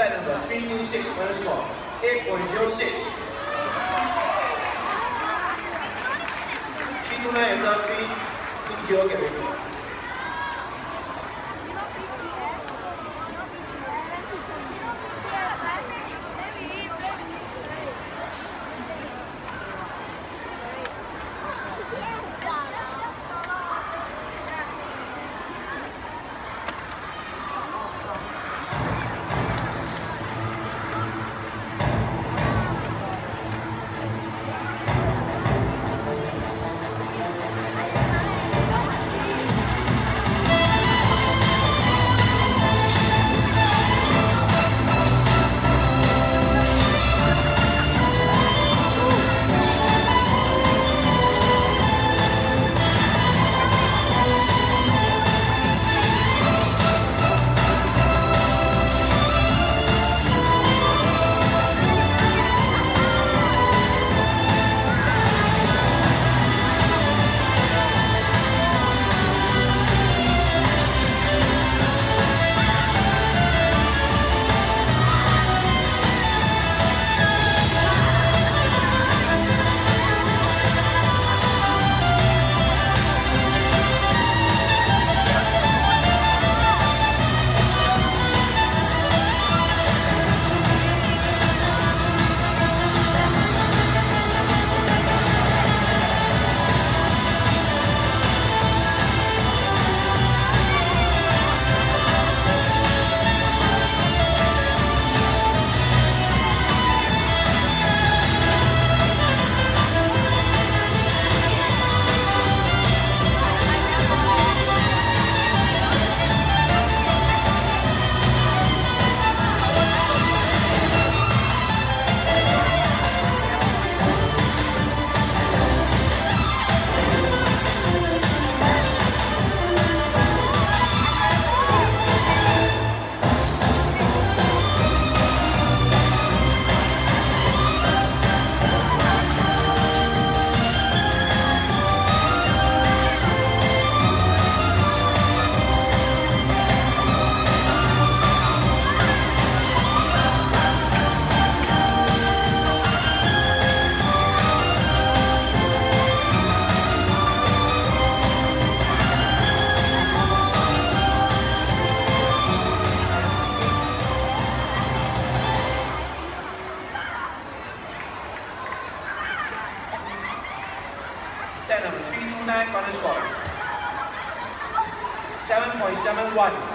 326 final score, 8.06. 329 and 320 get. Number 329 final score. 7.71.